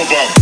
about?